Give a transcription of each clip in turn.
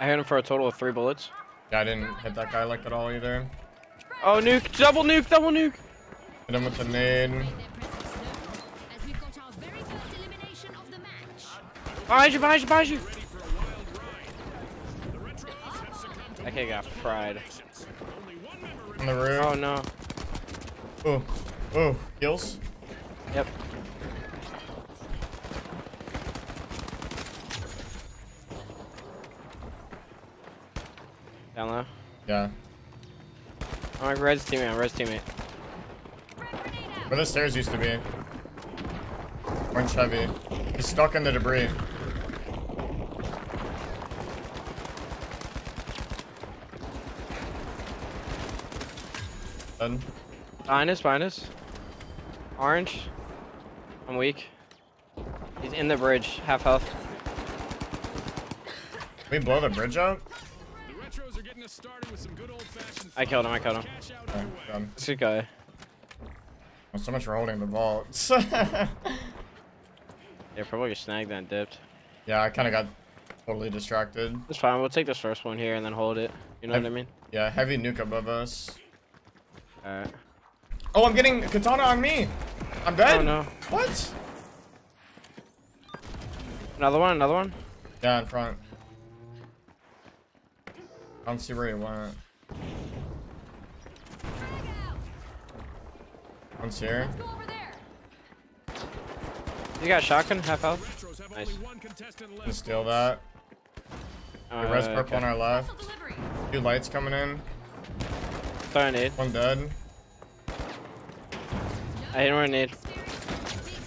I hit him for a total of three bullets. Yeah, I didn't hit that guy like at all either. Oh, nuke! Double nuke! Double nuke! Hit him with the nade. As we've got our very first elimination of the match. Behind you! Behind you! Behind you! That kid got fried. On the roof. Oh no. Ooh. Ooh. Heals. Yep. Down low. Yeah. Oh, my red's teammate. Red's teammate. Where the stairs used to be. Orange heavy. He's stuck in the debris. Dead. Behind us. Behind us. Orange. I'm weak. He's in the bridge. Half health. Can we blow the bridge up? I killed him. I killed him. cash out Okay, underway. done. This guy. Well, so much for holding the vault. Yeah, probably just snagged that and dipped. yeah, I kind of got totally distracted. It's fine. We'll take this first one here and then hold it. You know what I mean? Yeah, heavy nuke above us. Alright. Oh, I'm getting katana on me. I'm dead. Oh no. What? Another one. Another one. Yeah, in front. I don't see where he went. One's here. Go over there. You got a shotgun. Half health. Retros have Nice. only one contestant Can steal that. Uh, The res purple on our left. Full. Two lights coming in. Throw a nade. One dead. I hit him with a nade. Dead.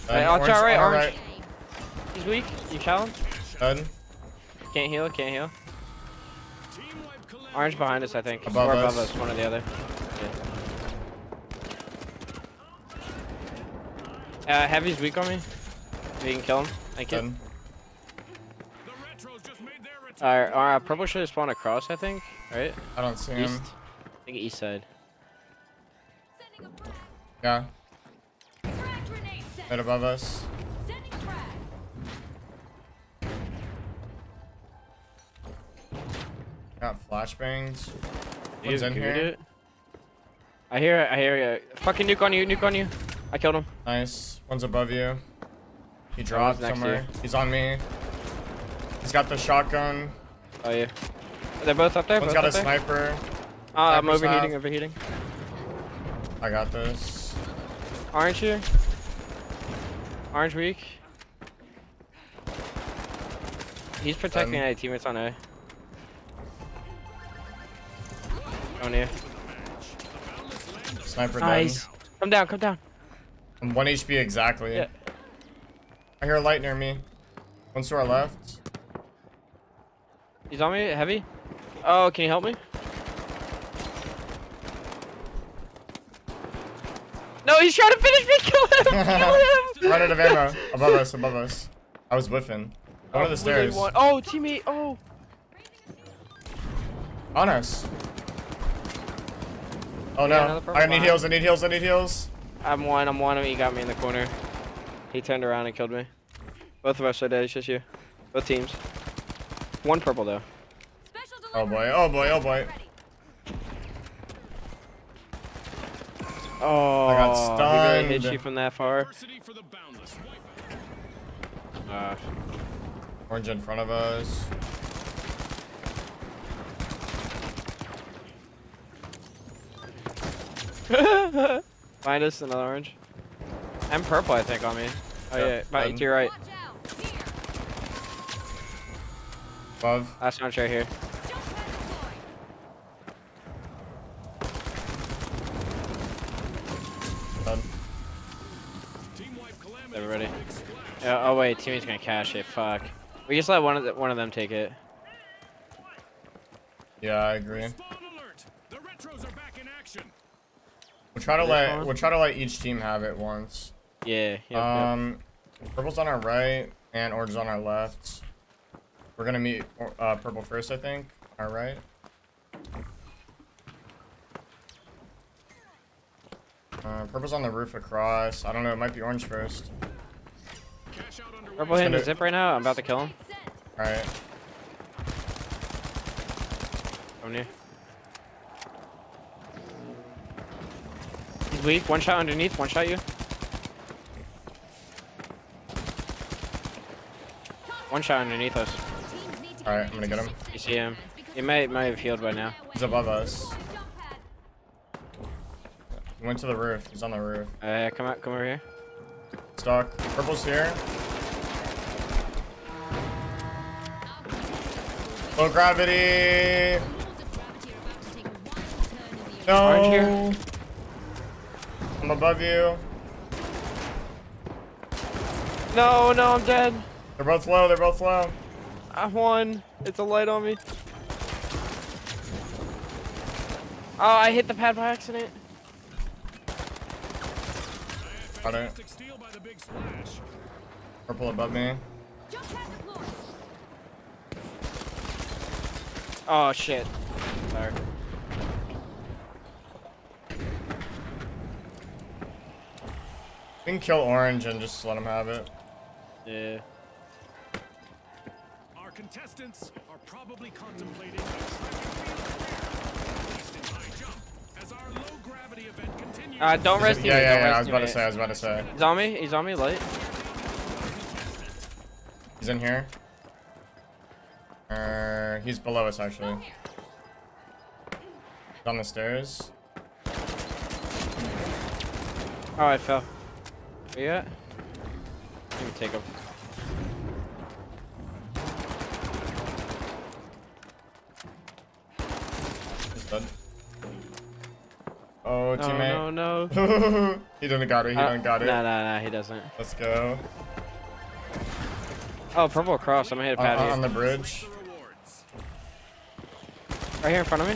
Hey, watch right, on our orange. He's weak. You kill him. Dead. Can't heal. Can't heal. Team wipe collab- Orange behind us, I think. Above or above us. us. One or the other. Yeah. Uh, heavy's weak on me. If you can kill him. Thank you. Dead. The retros just made their return. Alright, uh, purple should have spawned across, I think. Right? I don't see East. him. I think east side. Sending a frag. Yeah, right above us. Got flashbangs. One's in here. it? I hear it. I hear it. Fucking nuke on you. Nuke on you. I killed him. Nice. One's above you. He dropped somewhere. He's on me. He's got the shotgun. Oh yeah. They're both up there. One's both got a there? sniper. Uh, I'm overheating. half. Overheating. I got this. Orange here. Orange weak. He's protecting Um, any teammates on A. Oh near. Sniper Nice. Come down. Come down. I'm 1 HP exactly. Yeah. I hear a light near me. One to our left. He's on me. Heavy. Oh, can you help me? No, he's trying to finish me. Kill him. Kill him. Run out of ammo. Above us, above us. I was whiffing. One of the Oh, we need stairs. one- Oh, teammate. Oh. On us. Oh no. purple I need behind. heals, I need heals, I need heals. I'm one. I'm one. He got me in the corner. He turned around and killed me. Both of us are dead. It's just you. Both teams. One purple though. Oh boy, oh boy, oh boy. Ready. Oh, got stunned. He really hit you from that far. For the Uh, Orange in front of us. Find us another orange. And purple, I think, on me. Oh Yep, yeah, right done. to your right. Watch out. Here. Above. Last orange right here. Jump pad deployed. Done. Team wipe calamity. Everybody. Big. Yeah, oh wait, teammate's gonna cash it. Fuck. We just let one of the, one of them take it. Yeah, I agree. Spawn alert. The retros are back in action. We'll try to let one? we'll try to let each team have it once. Yeah. Yep, yep. Um, purple's on our right and orange on our left. We're gonna meet uh, purple first, I think. All right. Uh, purple's on the roof across. I don't know. It might be orange first. Cash out underway. Purple hitting the zip right now. I'm about to kill him. Set. All right. Coming here. He's weak. One shot underneath. One shot you. One shot underneath us. Teams need to Alright, I'm gonna get him. You see him? He might might have healed by now. He's above us. He went to the roof. He's on the roof. Uh, come out. Come over here. Stock. Purple's here. Low gravity. No. Orange here. I'm above you. No, no, I'm dead. They're both low. They're both low. I won. It's a light on me. Oh, I hit the pad by accident. Got it. Fantastic steal by the big splash. Purple above me. Oh shit. Sorry. We can kill orange and just let him have it. Yeah. Our contestants are probably contemplating a track and field career. High jump as our low gravity event continues. Uh, don't rest yeah, yeah, yeah. I was about to say. I was about to say. He's on me. He's on me. Light. He's in here. Uh, he's below us actually. He's on the stairs. Oh, I fell. Where you at? Let me take him. He's dead. Oh, No, teammate. no, no. he didn't got it. He Uh, didn't got it. Nah, nah, nah. He doesn't. Let's go. Oh, purple cross. I'm gonna hit a On, pad on- on the bridge. Right here in front of me.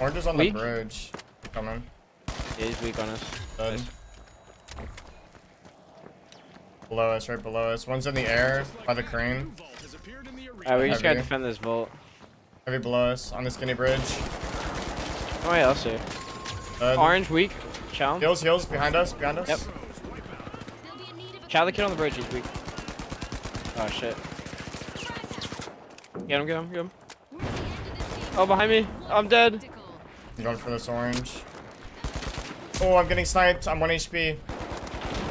Orange is on Weak? the bridge. Coming. Yeah, he's weak on us. Nice. Below us, right below us. One's in the air by the crane. Vault has appeared in the arena. Alright, we just gotta defend this vault. Heavy below us on the skinny bridge. Oh, yeah, I'll see. Dead. Orange, weak. Chow. Heals, heals behind us, behind us. Yep. Chow the kid on the bridge. He's weak. Oh shit. Get him, get him, get him. Oh, behind me. I'm dead. I'm going for this orange. Oh, I'm getting sniped. I'm 1 HP.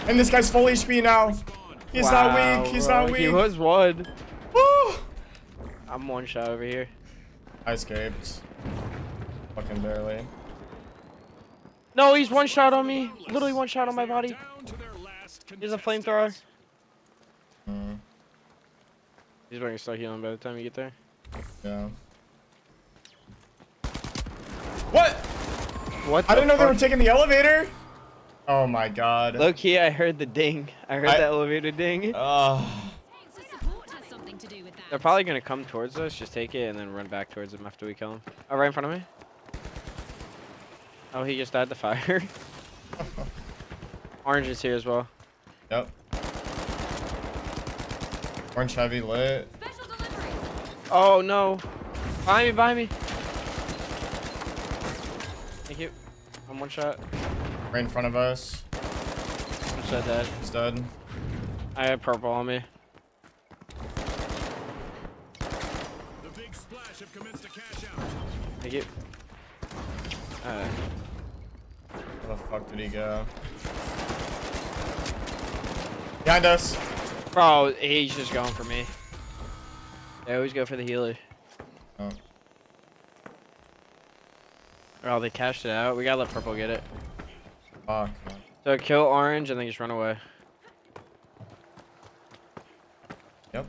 And this guy's full HP now. He's Wow, not weak. He's bro. not weak. He was one. Woo! I'm one shot over here. I escaped. Fucking barely. No, he's one shot on me. Literally one shot on my body. Down to their last He's a flamethrower. Mm, He's going to start healing by the time you get there. yeah. What? What? I didn't know they were taking the elevator. Oh my god. Low key, I heard the ding. I heard I- the elevator ding. Oh. They're probably gonna come towards us, just take it, and then run back towards them after we kill him. Oh, right in front of me. Oh, he just died the fire. Orange is here as well. Yep. Orange heavy lit. Oh no! Behind me, behind me. Thank you. I'm one shot. Right in front of us. One shot dead. He's dead. I have purple on me. The big splash have commenced to cash out. Thank you. Uh, Where the fuck did he go? Behind us. bro, he's just going for me. They always go for the healer. Oh. Oh, they cashed it out. We gotta let purple get it. Fuck. So kill orange and then just run away. Yep.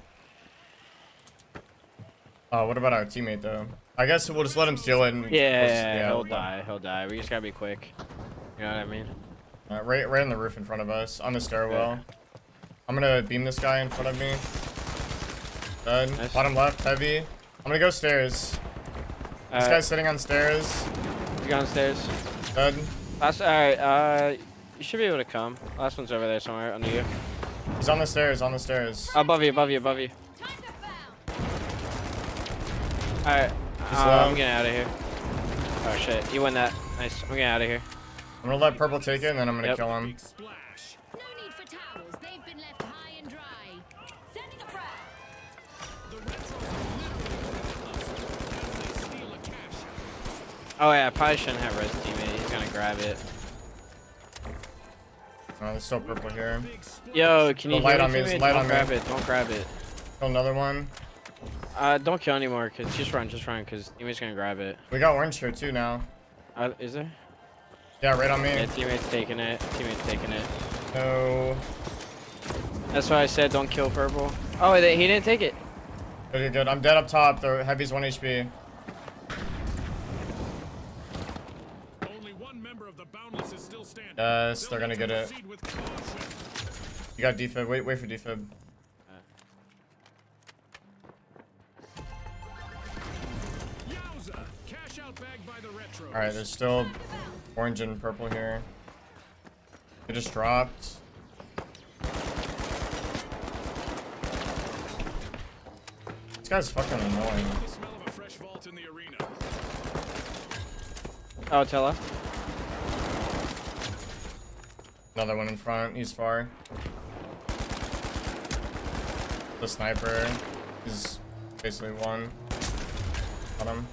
Oh, what about our teammate though? I guess we'll just let him steal it. And Yeah, we'll just- he'll die. He'll die. We just gotta be quick. You know what I mean? Uh, right, right on the roof in front of us, on the stairwell. I'm gonna beam this guy in front of me. Dead. Nice. Bottom left, heavy. I'm gonna go stairs. This Uh, guy's sitting on stairs. you go downstairs. Dead. Last, alright, uh, you should be able to come. Last one's over there somewhere under you. He's on the stairs, on the stairs. Above you, above you, above you. Alright, uh. I'm getting out of here. Oh shit, you win that. Nice, I'm getting out of here. I'm gonna let purple take it and then I'm gonna Yep. kill him. Big splash. No need for towels. They've been left high and dry. Sending a frag. The retros are literally as they steal a cash out. Oh yeah, I probably shouldn't have res teammate. Grab it. Oh, there's still purple here. Yo, can The you light on me, light Don't on me. grab it. Don't grab it. Kill another one. Uh, don't kill anymore, cause just run, just run, cause teammate's gonna grab it. We got orange here too now. Uh, is there? Yeah, right on me. Yeah, teammate's taking it. Teammate's taking it. No. That's why I said don't kill purple. Oh, he didn't take it. Okay, good. I'm dead up top. The heavy's 1 HP. Only one member of the Boundless is still standing. Uh, yes, they're gonna get it. proceed with caution. You got defib. Wait, wait for defib. Yowza! Cash out bag by the retro. All right, there's still orange and purple here. It just dropped. This guy's fucking annoying. The smell of a fresh vault in the arena. Oh, tell us. Another one in front. He's far. The sniper is basically one. Got him.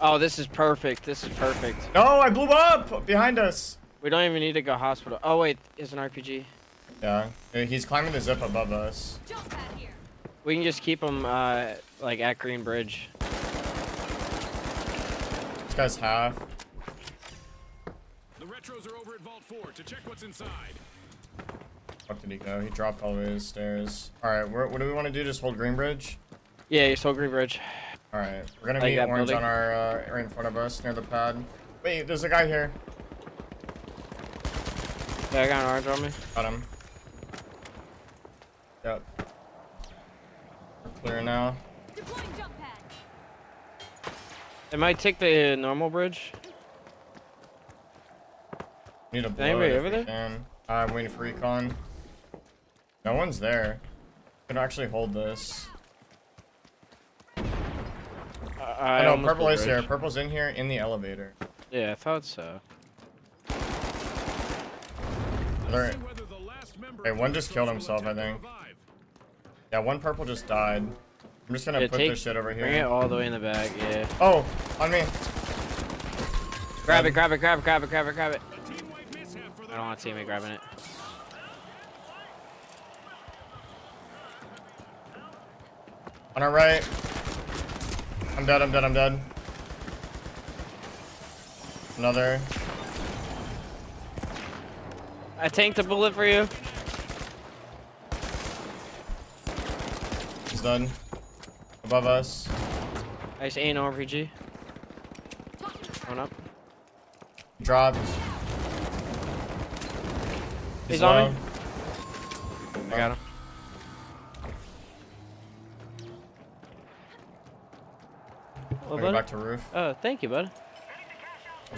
Oh, this is perfect. This is perfect. No, I blew up behind us. We don't even need to go hospital. Oh wait, it's an RPG. Yeah, he's climbing the zip above us. Here. We can just keep him uh like at Green Bridge. This guy's half. Over at Vault 4 to check what's inside. Fuck did he go? He dropped all the way to the stairs. Alright, what do we want to do? Just hold Greenbridge? Yeah, you stole Green Bridge. Alright, we're gonna Like meet orange building? on our, uh, right in front of us, near the pad. Wait, there's a guy here. Yeah, I got an orange on me. Got him. Yep. We're clear now. Deploying jump pad. It might take the normal bridge. Need a blow anybody over there? can. Uh, I'm waiting for recon. No one's there. Could actually hold this. I, I, I know, purple is here. bridge. Purple's in here in the elevator. Yeah, I thought so. There- See whether the last member Hey, one just killed himself, I think. Yeah, one purple just died. I'm just gonna Yeah, put take- this shit over here. Bring it all the way in the back. Yeah. Oh, on me. Grab it, grab it, grab it, grab it, grab it, grab it. I don't want to see me grabbing it. On our right. I'm dead, I'm dead, I'm dead. Another. I tanked a bullet for you. He's done. Above us. I just ain't RPG. Going up. Dropped. He's on me. I got him. Well, buddy. back to roof. Oh, thank you, bud.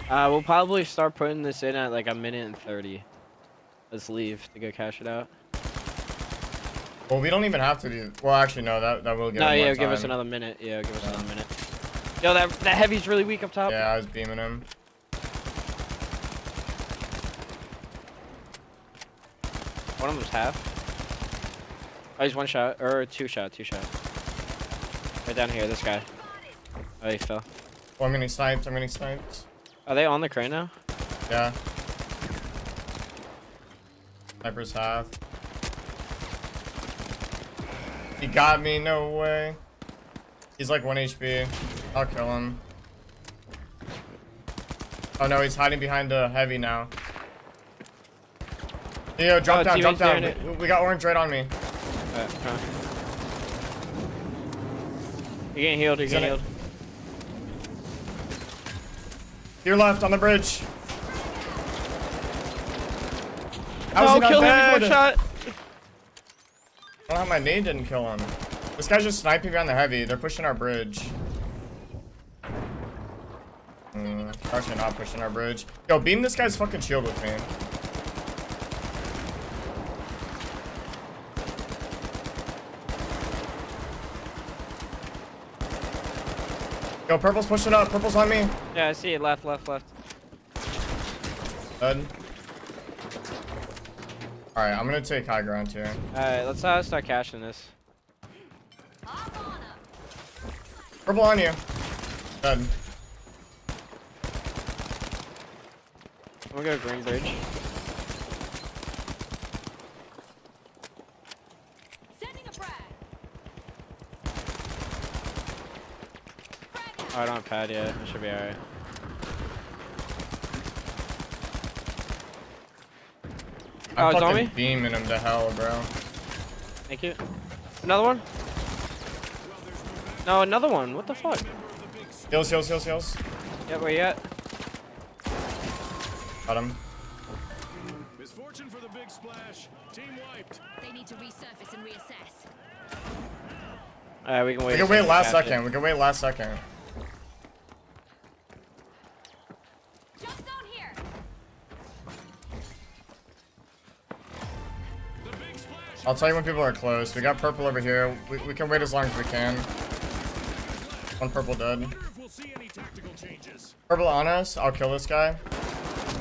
Uh, we'll probably start putting this in at like a minute and 30. Let's leave to go cash it out. Well, we don't even have to do. Well, actually, no. That that will get. no, him more yeah, give us another minute. Yeah, give us another minute. Yo, that that heavy's really weak up top. Yeah, I was beaming him. One of them's half. Oh, he's one shot or two shot, two shot. Right down here, this guy. Oh, he fell. Oh, I'm getting sniped. I'm getting sniped. Are they on the crane now? Yeah. Sniper's half. He got me. No way. He's like 1 HP. I'll kill him. Oh no, he's hiding behind the heavy now. Yo, drop Oh, down, drop down. We, we got orange right on me. Uh, huh. You're getting healed, you're He's getting healed. To your left on the bridge. Oh, kill him before shot! I don't know how my nade didn't kill him. This guy's just sniping behind the heavy. They're pushing our bridge. Hmm, actually not pushing our bridge. Yo, beam this guy's fucking shield with me. Yo, purple's pushing up. Purple's on me. Yeah, I see it. Left, left, left. Dead. All right, I'm gonna take high ground here. All right, let's uh, start cashing this. Purple on you. Dead. I'm gonna go green bridge. I don't have pad yet. I should be alright. Oh, I'm it's on fucking me? beaming him to hell, bro. Thank you. Another one? No, another one. What the fuck? Heals, heals, heals, heals. Yeah, where you at? Got him. Misfortune for the big splash. Team wiped. They need to resurface and reassess. Alright, we can wait. We can wait last catch it. second. We can wait last second. I'll tell you when people are close. We got purple over here. We, we can wait as long as we can. One purple dead. Wonder if we'll see any tactical changes. Purple on us. I'll kill this guy.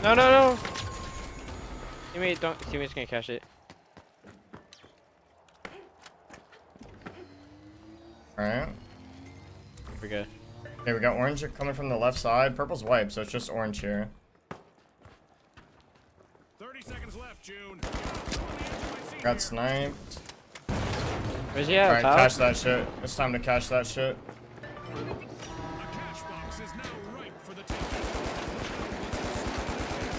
No, no, no. Teammate, don't. Teammate's gonna catch it. Alright. We're good. Okay, we got orange coming from the left side. Purple's wiped, so it's just orange here. 30 seconds left, June. Got sniped. Where's he at? Alright, catch that shit. It's time to catch that shit. A cash box is now ripe for the taking.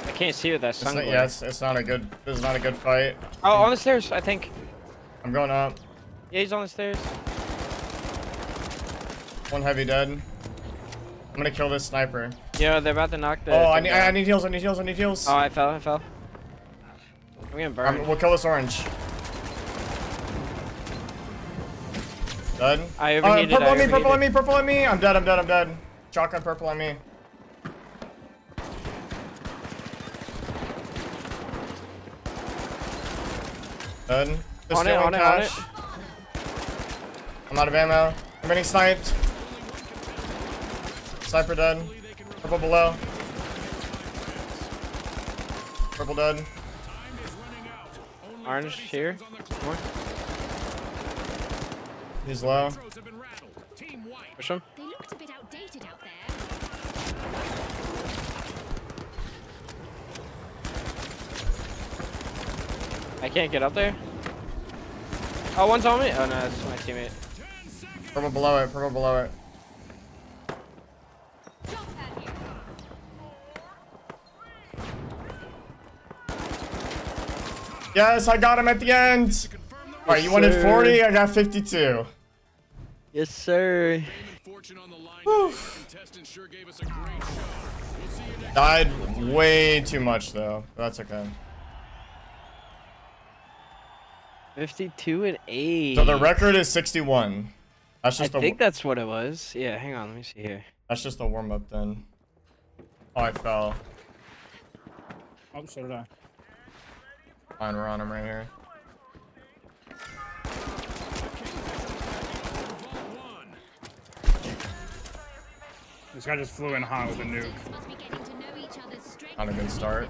I can't see with that sun. not, it's, it's not a good. This is not a good fight. Oh, on the stairs, I think. I'm going up. Yeah, he's on the stairs. One heavy dead. I'm gonna kill this sniper. Yeah, they're about to knock the. Oh, I need, down. I need heals. I need heals. I need heals. Oh, I fell. I fell. I'm getting burned. Um, we'll kill this orange. Dead. I Uh, purple I on me, purple on me, purple on me. I'm dead, I'm dead, I'm dead. Shotgun purple on me. Dead. Just On it, on it, on cash. I'm out of ammo. I'm getting sniped. Sniper dead. Purple below. Purple dead. Orange 30 here. seconds on the clock. More. He's low. Intros have been rattled. Team wiped. Push him. They looked a bit outdated out there. I can't get up there. Oh, one's on me. Oh no, that's my teammate. 10 seconds. Purple below it. Purple below it. Jump pad here. Yes, I got him at the end. Confirm Alright, you wanted sir. 40, I got 52. Yes, sir. fortune on the line. today. The contestant sure gave us a great show. We'll see you next Died way too much though. That's okay. 52 and 8. So the record is 61. That's I just a think that's what it was. Yeah, hang on. Let me see here. that's just a warm up then. Oh, I fell. Oh, so did I. Fine, we're on him right here. This guy just flew in hot with a nuke. Teams must be getting to know each other's strengths Not a good start.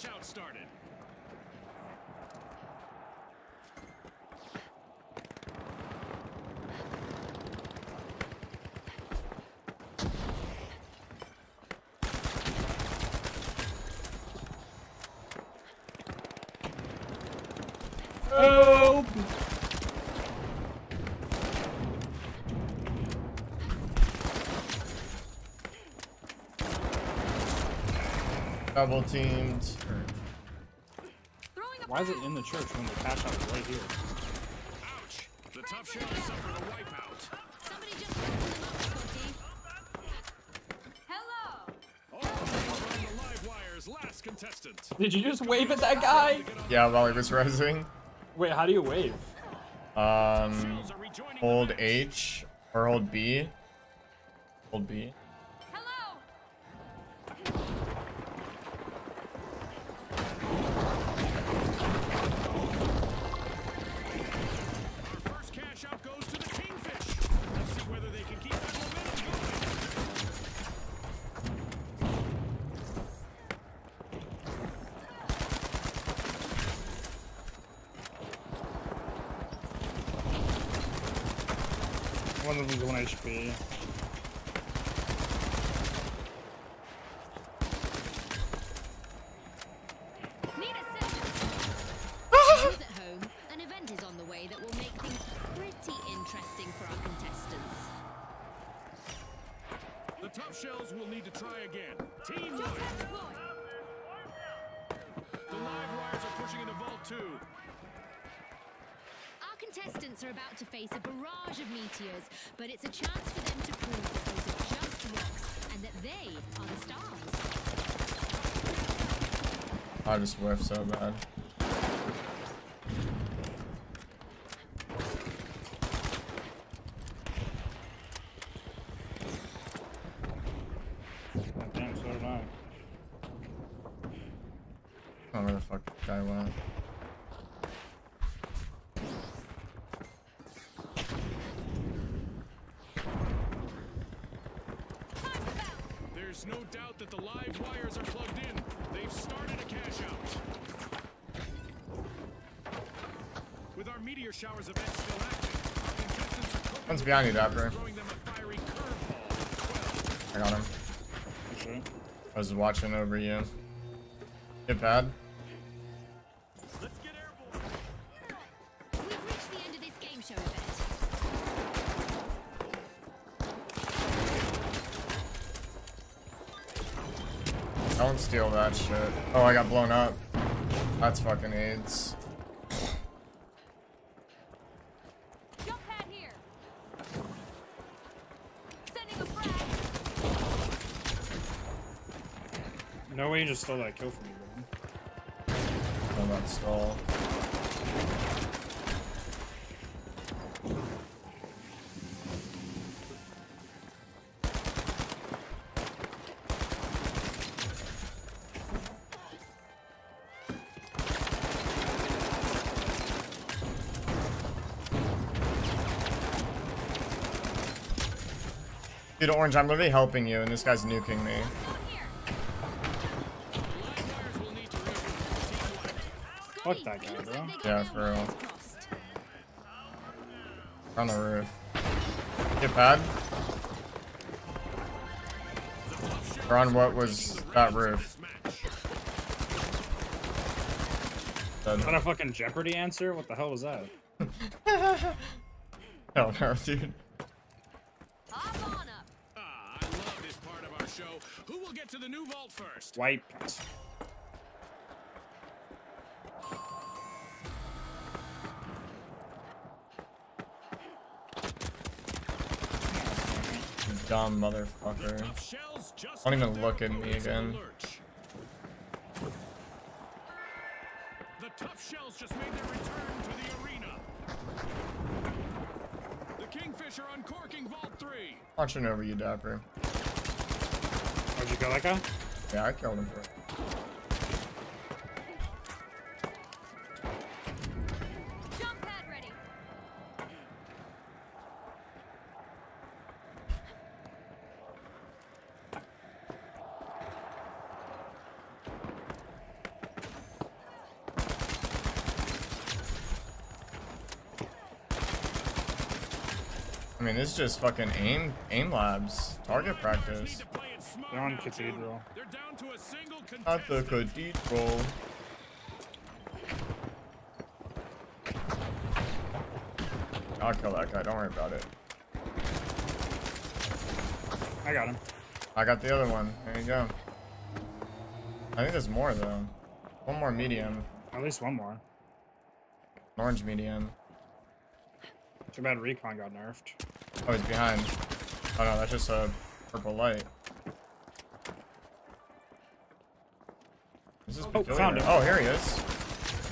Cash out started. Double teamed. Why is it in the church when the cash out is right here? Ouch! The tough shells suffered a wipeout. Somebody just open them up, Scotty. Hello. Oh, on the live wires, last contestant. Did you just wave at that guy? Yeah, while he was rising. Wait, how do you wave? Um, Shells are rejoining the hold. H or hold B. Hold B. Of them's 1 HP. But it's a chance for them to prove that those are just rocks and that they are the stars. I just whiffed so bad. Oh, damn, so did I. I don't know where the fuck the guy went. There's no doubt that the live wires are plugged in. They've started a cash out. With our meteor showers event still active, our contestants are coping One's with behind you, meteors Dapper. Throwing them a fiery curveball. I got him. For. I was watching over you. Hit pad. Let's get airborne. We've reached the end of this game show event. Don't steal that shit. Oh, I got blown up. That's fucking AIDS. Jump pad here. Sending a frag. No way you just stole that kill from me, bro. Oh, that stall. Dude, Orange, I'm literally helping you, and this guy's nuking me. Fuck that guy, bro. like they got Yeah, for real. On the roof. Hit pad. Or on what was that roof? Match. Dead. Is that a fucking Jeopardy answer? What the hell was that? Hell no, dude. Hop on up. Ah, I love this part of our show. Who will get to the new vault first? Wiped. Dumb motherfucker. Tough shells just Don't even look at me again. the tough shells just made their return to the arena. The Kingfish are uncorking Vault 3. Watching over you, Dapper. How'd you kill that guy? Yeah, I killed him for it. I mean, this is just fucking aim aim labs, target Live wires need practice. to play it smart They're on. Cathedral. They're down to a single At the cathedral. I'll kill that guy. Don't worry about it. I got him. I got the other one. There you go. I think there's more though. One more medium. At least one more. Orange medium. Too bad Recon got nerfed. Oh, he's behind. Oh no, that's just a purple light. This is Oh, found him. Oh, here he is.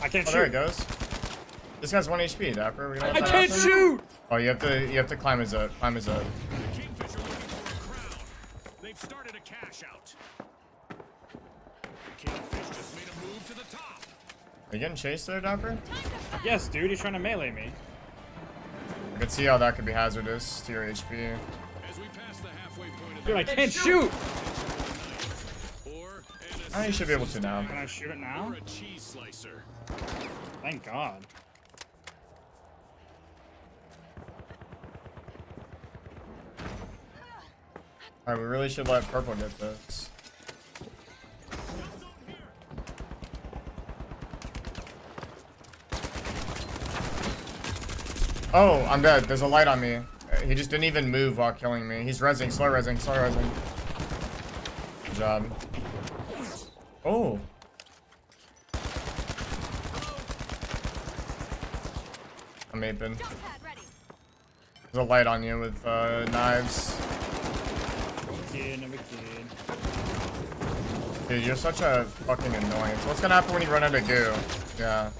I can't Oh, there he shoot. goes. This guy's one HP, Dapper. We don't I can't happen? shoot! Oh, you have to you have to climb his up. Climb his up. Kingfisher looking for a crown. They've started a cash out. The Kingfish just made a move to the top. Are you getting chased there, Dapper? Yes, dude, he's trying to melee me. I can see how that could be hazardous to your HP. As we pass the halfway point of Dude, I can't shoot! or an Oh, should be able to now. Can I shoot it now? a cheese slicer. Thank God. Alright, we really should let purple get this. Oh, I'm dead. There's a light on me. He just didn't even move while killing me. He's rezzing, slow rezzing, slow rezzing. Good job. Oh. I'm aping. There's a light on you with uh, knives. Kid, never kid. Dude, you're such a fucking annoyance. What's gonna happen when you run out of goo? Yeah.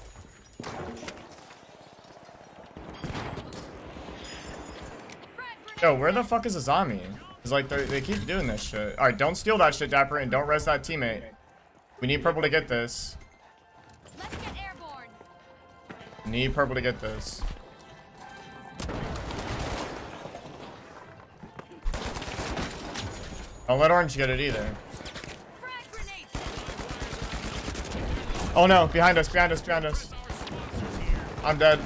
Yo, where the fuck is the zombie? Cause like they they keep doing this shit. All right, don't steal that shit, Dapper, and don't res that teammate. We need purple to get this. Let's get airborne. Need purple to get this. Don't let orange get it either. Oh no, behind us, behind us, behind us. I'm dead.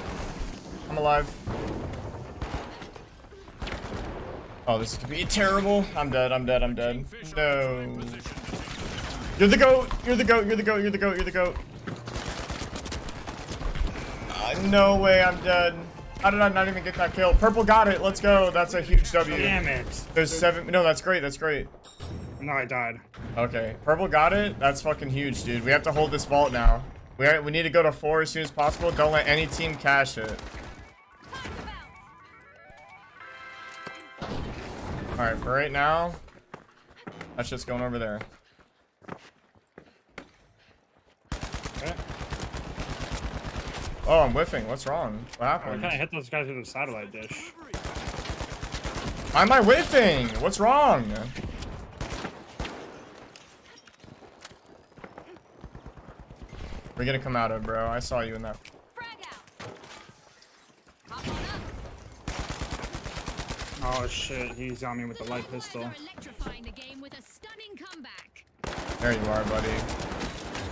I'm alive. Oh, this could be terrible. I'm dead, I'm dead, I'm dead. No. You're the goat, you're the goat, you're the goat, you're the goat, you're the goat. Uh, no way, I'm dead. How did I not even get that kill? Purple got it, let's go. That's a huge W. Damn it. There's seven, no, that's great, that's great. No, I died. Okay, purple got it. That's fucking huge, dude. We have to hold this vault now. We we need to go to four as soon as possible. Don't let any team cash it. All right, for right now, that's just going over there. Okay. Oh, I'm whiffing. What's wrong? What happened? I kind of hit those guys with a satellite dish. Why am I whiffing? What's wrong? We're gonna come out of, bro. I saw you in that. Frag out. Hop on up. Oh shit, he's on me with the light pistol. Are electrifying the game with a stunning comeback. There you are, buddy.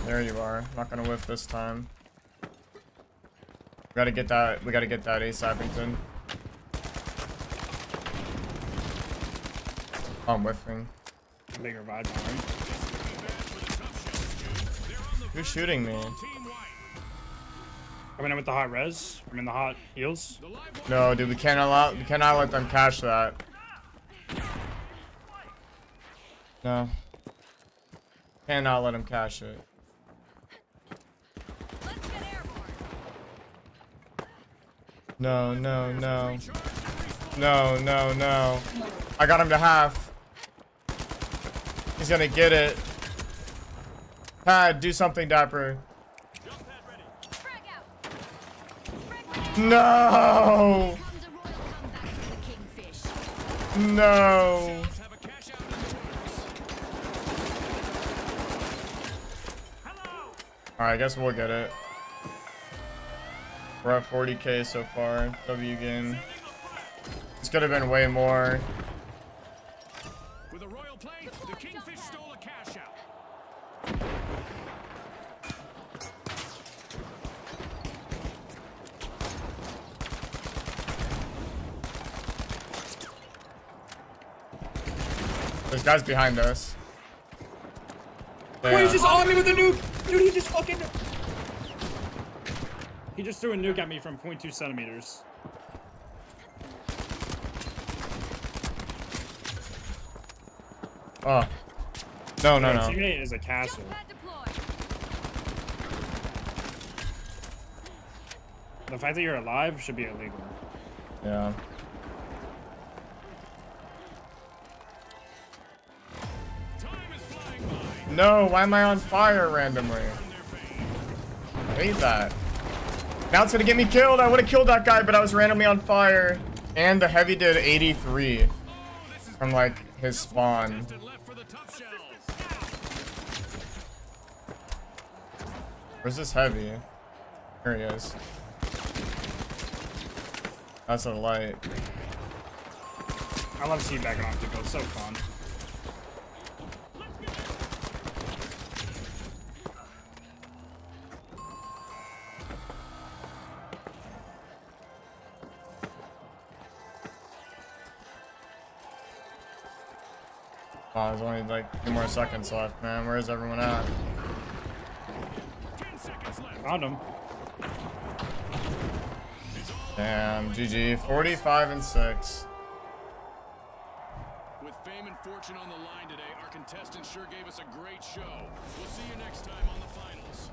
There you are. Not gonna whiff this time. We gotta get that. We gotta get that Ace Appington. Oh, I'm whiffing. Big revive time. Who's shooting me? Coming in with the hot res. I'm in the hot live No, dude. We cannot allow. We cannot let them cash that. No. Cannot let them cash it. No, no, no. No, no, no. I got him to half. He's gonna get it. Pad, do something, Dapper. No! No! Alright, I guess we'll get it. We're at 40k so far. W game. This could have been way more. There's guys behind us. Wait, he's just on me with a nuke! Dude, he just fucking... He just threw a nuke at me from 0.2 centimeters. Oh. No, no, no. Teammate is a castle. The fact that you're alive should be illegal. Yeah. No, why am I on fire randomly? I hate that. Now it's gonna get me killed. I would have killed that guy, but I was randomly on fire. And the heavy did 83 from like his spawn. Where's this heavy? Here he is. That's a light. I love teabagging on people. It's so fun. Oh, there's only like a few more seconds left, man. Where's everyone at? Ten seconds left. Found him. Damn, GG. 45 and 6. With fame and fortune on the line today, our contestants sure gave us a great show. We'll see you next time on the finals.